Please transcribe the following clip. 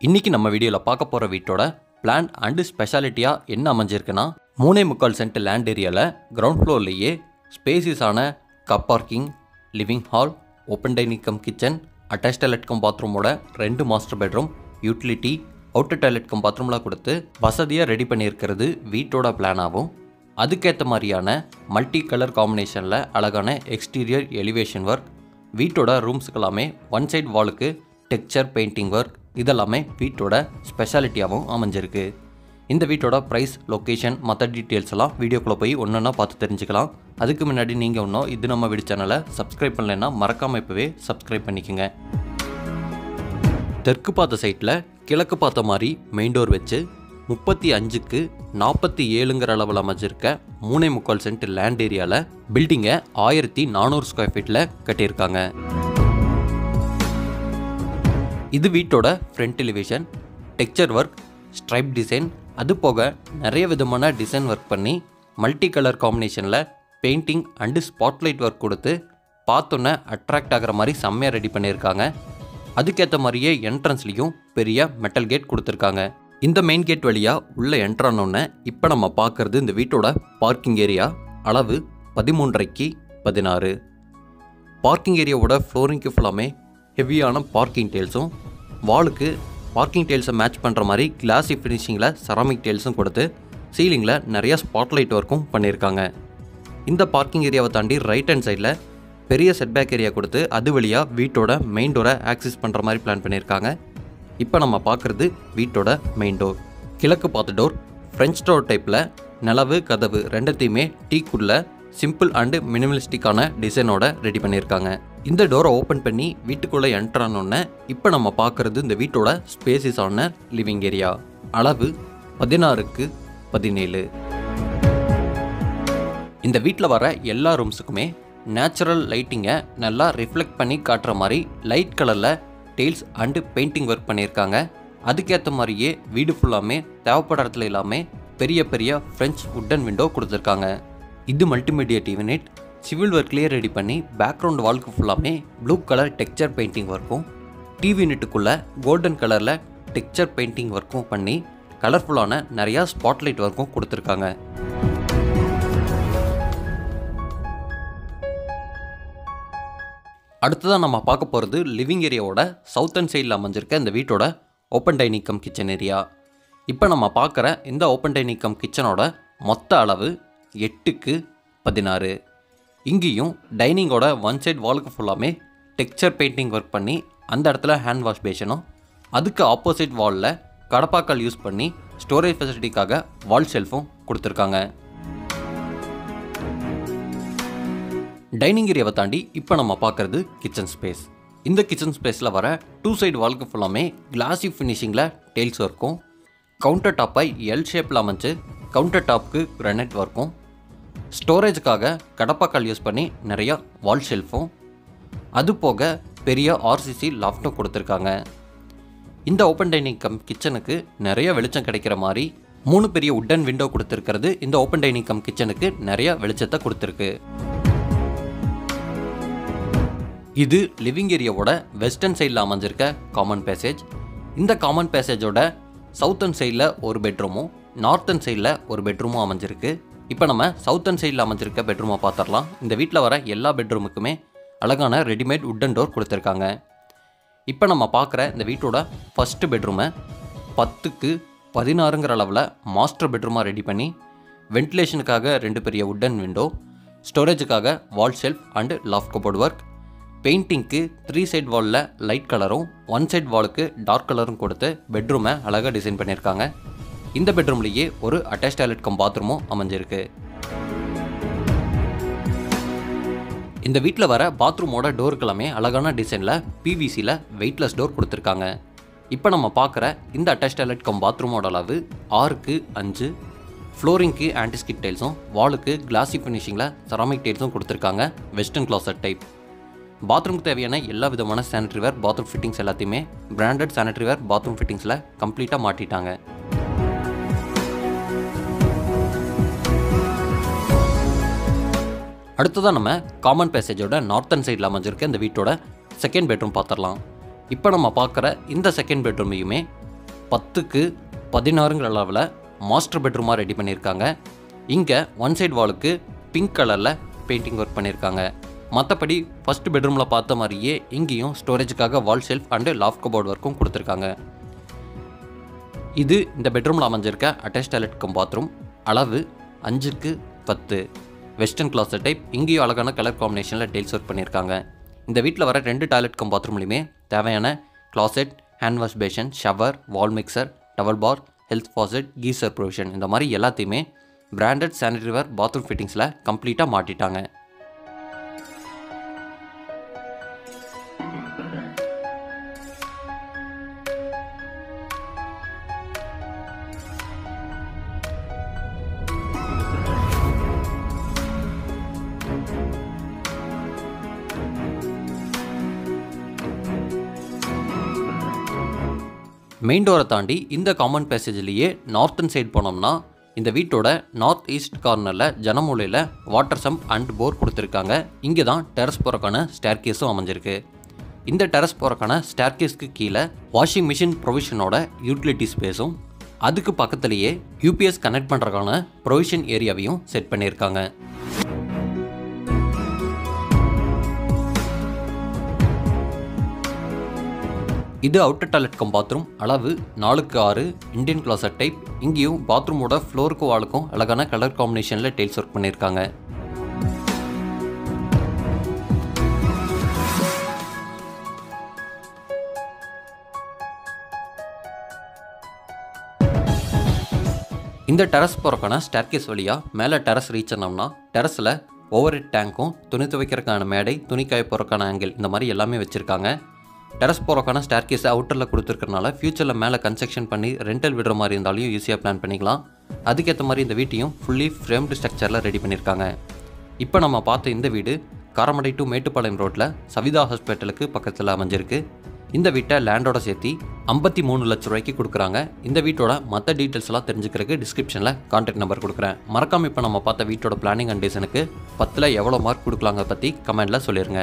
இன்றைக்கி நம்ம வீடியோவில் பார்க்க போகிற வீட்டோட பிளான் அண்டு ஸ்பெஷாலிட்டியாக என்ன அமைஞ்சிருக்குன்னா மூணே முக்கால் சென்ட் லேண்ட் ஏரியாவில் கிரவுண்ட் ஃப்ளோர்லேயே ஸ்பேசிஸான cup parking living hall open dining cum kitchen attach toilet cum பாத்ரூமோட ரெண்டு master bedroom utility outer toilet cum பாத்ரூம்லாம் கொடுத்து வசதியாக ரெடி பண்ணியிருக்கிறது வீட்டோட பிளானாகவும் அதுக்கேற்ற மாதிரியான மல்டி கலர் காம்பினேஷனில் அழகான எக்ஸ்டீரியர் எலிவேஷன் ஒர்க் வீட்டோட ரூம்ஸுக்கு எல்லாமே ஒன் சைட் வாலுக்கு டெக்ஸ்சர் பெயிண்டிங் ஒர்க் இதெல்லாமே வீட்டோட ஸ்பெஷாலிட்டியாகவும் அமைஞ்சிருக்கு. இந்த வீட்டோட ப்ரைஸ் லொக்கேஷன் மற்ற டீட்டெயில்ஸ் எல்லாம் வீடியோக்குள்ளே போய் ஒன்றா பார்த்து தெரிஞ்சுக்கலாம். அதுக்கு முன்னாடி நீங்கள் இன்னும் இது நம்ம வீடு சேனலை சப்ஸ்கிரைப் பண்ணலைன்னா மறக்காமல் இப்போவே சப்ஸ்கிரைப் பண்ணிக்கோங்க. தெற்கு பார்த்த சைட்டில் கிழக்கு பார்த்த மாதிரி மெயின் டோர் வச்சு முப்பத்தி அஞ்சுக்கு நாற்பத்தி ஏழுங்கிற அளவில் அமைஞ்சிருக்க மூணே முக்கால் சென்ட் லேண்ட் ஏரியாவில் பில்டிங்கை ஆயிரத்தி நானூறு ஸ்கொயர் ஃபீட்டில் கட்டியிருக்காங்க. இது வீட்டோட front elevation texture work stripe design அது போக நிறைய விதமான டிசைன் ஒர்க் பண்ணி மல்டி கலர் காம்பினேஷனில் பெயிண்டிங் அண்டு ஸ்பாட்லைட் ஒர்க் கொடுத்து பார்த்தோன்னே அட்ராக்ட் ஆகிற மாதிரி செம்மையாக ரெடி பண்ணியிருக்காங்க. அதுக்கேற்ற மாதிரியே என்ட்ரன்ஸ்லேயும் பெரிய மெட்டல் கேட் கொடுத்துருக்காங்க. இந்த மெயின் கேட் வழியாக உள்ளே என்ட்ரானோன்னே இப்போ நம்ம பார்க்குறது இந்த வீட்டோட பார்க்கிங் ஏரியா அளவு பதிமூன்றரைக்கு பதினாறு. பார்க்கிங் ஏரியாவோட ஃப்ளோரிங்க்கு ஃபுல்லாமே ஹெவியான பார்க்கிங் டெயில்ஸும் வாலுக்கு பார்க்கிங் டெயில்ஸை மேட்ச் பண்ணுற மாதிரி கிளாஸி ஃபினிஷிங்கில் செராமிக் டெயில்ஸும் கொடுத்து சீலிங்கில் நிறைய ஸ்பாட்லைட் ஒர்க்கும் பண்ணியிருக்காங்க இந்த பார்க்கிங் ஏரியாவை தாண்டி ரைட் ஹேண்ட் சைடில் பெரிய செட்பேக் ஏரியா கொடுத்து அது வழியாக வீட்டோட மெயின் டோரை ஆக்சஸ் பண்ணுற மாதிரி பிளான் பண்ணியிருக்காங்க இப்போ நம்ம பார்க்குறது வீட்டோட மெயின் டோர் கிழக்கு பார்த்த டோர் ஃப்ரெஞ்ச் டோர் டைப்பில் நிலவு கதவு ரெண்டத்தையுமே டீக்குள்ளே சிம்பிள் அண்டு மினிமலிஸ்டிக்கான டிசைனோட ரெடி பண்ணியிருக்காங்க இந்த டோரை ஓப்பன் பண்ணி வீட்டுக்குள்ளே என்டர் இப்போ நம்ம பார்க்குறது இந்த வீட்டோட ஸ்பேசிஸான லிவிங் ஏரியா அளவு பதினாறுக்கு பதினேழு. இந்த வீட்டில் வர எல்லா ரூம்ஸுக்குமே நேச்சுரல் லைட்டிங்கை நல்லா ரிஃப்ளெக்ட் பண்ணி காட்டுற மாதிரி லைட் கலரில் டெய்ல்ஸ் அண்டு பெயிண்டிங் ஒர்க் பண்ணியிருக்காங்க. அதுக்கேற்ற மாதிரியே வீடு ஃபுல்லாமே தேவைப்படுற இடத்துல எல்லாமே பெரிய பெரிய ஃப்ரெஞ்ச் உட்டன் விண்டோ கொடுத்துருக்காங்க. இது மல்டிமீடியா டிவி சிவில் ஒர்க்லேயே ரெடி பண்ணி பேக்ரவுண்ட் வால்க்கு ஃபுல்லாமே ப்ளூ கலர் டெக்ஸ்சர் பெயிண்டிங் ஒர்க்கும் டிவி நெட்டுக்குள்ளே கோல்டன் கலரில் டெக்ஸ்சர் பெயிண்டிங் ஒர்க்கும் பண்ணி கலர்ஃபுல்லான நிறையா ஸ்பாட்லைட் ஒர்க்கும் கொடுத்துருக்காங்க. அடுத்ததாக நம்ம பார்க்க போகிறது லிவிங் ஏரியாவோட அண்ட் சைடில் அமைஞ்சிருக்க இந்த வீட்டோட open dining cum kitchen area இப்போ நம்ம பார்க்குற இந்த ஓப்பன் டைனிங் கம் கிச்சனோட மொத்த அளவு எட்டுக்கு பதினாறு. இங்கேயும் டைனிங்கோட ஒன் சைட் வாலுக்கு ஃபுல்லாமே டெக்ஸ்சர் பெயிண்டிங் ஒர்க் பண்ணி அந்த இடத்துல ஹேண்ட் வாஷ் பேஷனும் அதுக்கு ஆப்போசிட் வாலில் கடப்பாக்கல் யூஸ் பண்ணி ஸ்டோரேஜ் ஃபெசிலிட்டிக்காக வால் ஷெல்ஃபும் கொடுத்துருக்காங்க. டைனிங் ஏரியாவை தாண்டி இப்போ நம்ம பார்க்குறது கிச்சன் ஸ்பேஸ் இந்த கிச்சன் ஸ்பேஸில் வர டூ சைடு வால்க்கு ஃபுல்லாமே கிளாஸி ஃபினிஷிங்கில் டெய்ல்ஸ் ஒர்க்கும் கவுண்டர் டாப்பை எல் ஷேப்பில் அமைச்சு கவுண்டர் டாப்புக்கு கிரனைட் ஒர்க்கும் ஸ்டோரேஜுக்காக கடப்பாக்கால் யூஸ் பண்ணி நிறையா வால் ஷெல்ஃபும் அது போக பெரிய ஆர்சிசி லாஃப்ட்டும் கொடுத்துருக்காங்க. இந்த ஓப்பன் டைனிங் கம் கிச்சனுக்கு நிறைய வெளிச்சம் கிடைக்கிற மாதிரி மூணு பெரிய உட்டன் விண்டோ கொடுத்துருக்கிறது இந்த ஓப்பன் டைனிங் கம் கிச்சனுக்கு நிறைய வெளிச்சத்தை கொடுத்துருக்கு. இது லிவிங் ஏரியாவோட வெஸ்டர்ன் சைடில் அமைஞ்சிருக்க காமன் பேசேஜ் இந்த காமன் பேசேஜோட சவுத்தர்ன் சைடில் ஒரு பெட்ரூமும் நார்த்தன் சைடில் ஒரு பெட்ரூமும் அமைஞ்சிருக்கு. இப்போ நம்ம சவுத்தர்ன் சைடில் அமைஞ்சிருக்க பெட்ரூமை பார்த்துடலாம். இந்த வீட்டில் வர எல்லா பெட்ரூமுக்குமே அழகான ரெடிமேட் உட்டன் டோர் கொடுத்துருக்காங்க. இப்போ நம்ம பார்க்குற இந்த வீட்டோட ஃபஸ்ட்டு பெட்ரூமை பத்துக்கு பதினாறுங்கிற அளவில் மாஸ்டர் பெட்ரூமாக ரெடி பண்ணி வென்டிலேஷனுக்காக ரெண்டு பெரிய wooden window ஸ்டோரேஜுக்காக wall shelf and loft cupboard work பெயிண்டிங்க்கு three side வாலில் லைட் கலரும் ஒன் சைட் வாலுக்கு டார்க் கலரும் கொடுத்து பெட்ரூமை அழகாக டிசைன் பண்ணியிருக்காங்க. இந்த பெட்ரூம்லேயே ஒரு அட்டாச் டாய்லெட் கம் பாத்ரூமும் அமைஞ்சிருக்கு. இந்த வீட்டில் வர பாத்ரூமோட டோருக்கு எல்லாமே அழகான டிசைனில் பிவிசியில் வெயிட்லெஸ் டோர் கொடுத்துருக்காங்க. இப்போ நம்ம பார்க்குற இந்த அட்டாச் டாய்லெட் கம் பாத்ரூமோட அளவு ஆறுக்கு அஞ்சு ஃப்ளோரிங்க்கு ஆன்டிஸ்கிட் டைல்ஸும் வாலுக்கு கிளாசி ஃபினிஷிங்கில் செராமிக் டைல்ஸும் கொடுத்துருக்காங்க வெஸ்டர்ன் கிளாசட் டைப் பாத்ரூமுக்கு தேவையான எல்லா விதமான சானிட்டரி வேர் பாத்ரூம் ஃபிட்டிங்ஸ் எல்லாத்தையுமே பிராண்டட் சானிட்டரி வேர் பாத்ரூம் ஃபிட்டிங்ஸில் கம்ப்ளீட்டாக மாட்டிட்டாங்க. அடுத்ததாக நம்ம காமன் பேசேஜோட நார்த்தன் சைடில் அமைஞ்சிருக்க இந்த வீட்டோட செகண்ட் பெட்ரூம் பார்த்துடலாம் இப்போ நம்ம பார்க்குற இந்த செகண்ட் பெட்ரூமையுமே பத்துக்கு பதினாறுங்கிற அளவில் மாஸ்டர் பெட்ரூமாக ரெடி பண்ணியிருக்காங்க. இங்கே ஒன் சைடு வாலுக்கு பிங்க் கலரில் பெயிண்டிங் ஒர்க் பண்ணியிருக்காங்க. மற்றபடி ஃபஸ்ட் பெட்ரூமில் பார்த்த மாதிரியே இங்கேயும் ஸ்டோரேஜுக்காக wall shelf and loft cupboard ஒர்க்கும் கொடுத்துருக்காங்க. இது இந்த பெட்ரூமில் அமைஞ்சிருக்க அட்டாச் டாய்லெட் கம் பாத்ரூம் அளவு அஞ்சுக்கு பத்து. வெஸ்டர்ன் கிளாஸ் டைப் இங்கேயும் அழகான கலர் காம்பினேஷனில் டெய்ல்ஸ் ஒர்க் பண்ணியிருக்காங்க. இந்த வீட்டில் வர ரெண்டு டாய்லெட் பாத்ரூம்லையுமே தேவையான closet hand wash basin shower wall mixer double bar health faucet geyser provision இந்த மாதிரி எல்லாத்தையுமே பிராண்டட் சானிடரிவேர் பாத்ரூம் ஃபிட்டிங்ஸில் கம்ப்ளீட்டாக மாட்டிட்டாங்க. மெயின் டோரை தாண்டி இந்த காமன் பேசேஜ்லேயே நார்த்தன் சைடு போனோம்னா இந்த வீட்டோட நார்த் ஈஸ்ட் கார்னரில் ஜனமூலையில் வாட்டர் சம்ப் அண்ட் போர் கொடுத்துருக்காங்க. இங்கே தான் டெரஸ் போகிறக்கான ஸ்டேர்கேஸும் அமைஞ்சிருக்கு. இந்த டெரஸ் போகிறக்கான ஸ்டேர்கேஸ்க்கு கீழே வாஷிங் மிஷின் ப்ரொவிஷனோட யூட்டிலிட்டி ஸ்பேஸும் அதுக்கு பக்கத்துலேயே யூபிஎஸ் கனெக்ட் பண்ணுறக்கான ப்ரொவிஷன் ஏரியாவையும் செட் பண்ணியிருக்காங்க. இது அவுட்டர் டாய்லெட் பாத்ரூம் அளவு நாலுக்கு ஆறு. இந்தியன் கிளாசட் டைப் இங்கேயும் பாத்ரூமோட ஃப்ளோருக்கு வாளுக்கும் அழகான கலர் காம்பினேஷனில் டைல்ஸ் ஒர்க் பண்ணியிருக்காங்க. இந்த டெரஸ் போகிறக்கான ஸ்டேர்கேஸ் வழியாக மேலே டெரஸ் ரீச் ஆனோம்னா டெரஸில் ஓவர் ஹெட் டேங்க்கும் துணி துவைக்கிறதுக்கான மேடை துணி காய போகிறக்கான ஆங்கிள் இந்த மாதிரி எல்லாமே வச்சுருக்காங்க. டெரஸ் போகிறக்கான ஸ்டேர் கேஸ் அவுட்டரில் கொடுத்துருக்கறனால ஃப்யூச்சரில் மேலே கன்ஸ்ட்ரக்ஷன் பண்ணி ரெண்டல் விடுற மாதிரி இருந்தாலும் ஈஸியாக பிளான் பண்ணிக்கலாம். அதுக்கேற்ற மாதிரி இந்த வீட்டையும் ஃபுல்லி ஃப்ரேம்டு ஸ்ட்ரக்சரில் ரெடி பண்ணியிருக்காங்க இப்போ நம்ம பார்த்த இந்த வீடு காரமடை டு மேட்டுப்பாளையம் ரோட்டில் சவிதா ஹாஸ்பிட்டலுக்கு பக்கத்தில் அமைஞ்சிருக்கு. இந்த வீட்டை லேண்டோட சேர்த்து ஐம்பத்தி மூணு லட்ச ரூபாய்க்கு கொடுக்குறாங்க. இந்த வீட்டோட மற்ற டீட்டெயில்ஸ் எல்லாம் தெரிஞ்சுக்கிறதுக்கு டிஸ்கிரிப்ஷனில் கான்டாக்ட் நம்பர் கொடுக்குறேன். மறக்காம இப்போ நம்ம பார்த்த வீட்டோட பிளானிங் அண்ட் டிசைனுக்கு பத்தில் எவ்வளோ மார்க் கொடுக்கலாங்க பற்றி கமெண்டில் சொல்லிடுங்க